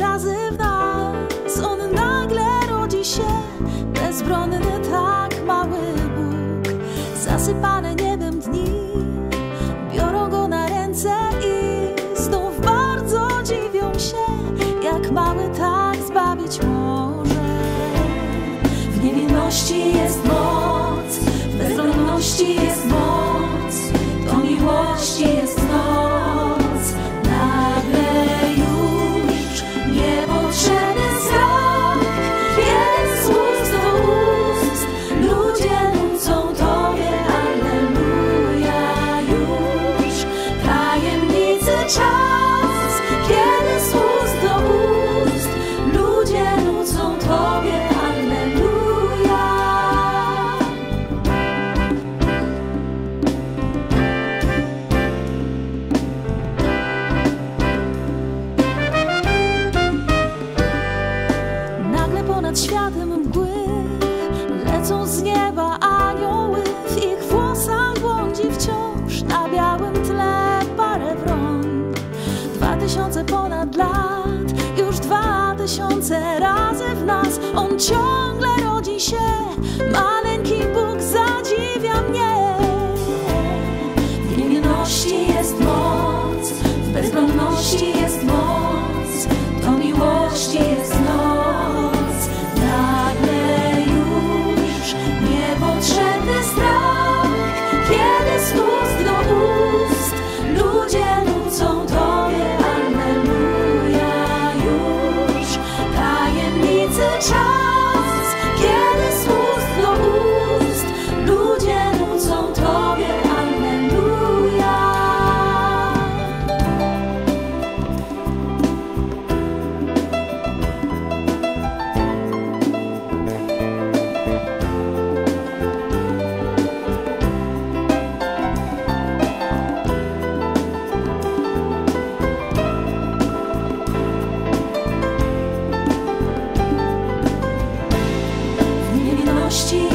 razy w nas. On nagle rodzi się Bezbronny tak mały Bóg. Zasypane niebem Ponad światem mgły. Lecą z nieba anioły W ich włosach błądzi wciąż Na białym tle parę wron. Dwa tysiące ponad lat Już dwa tysiące razy w nas. On ciągle rodzi się miłości.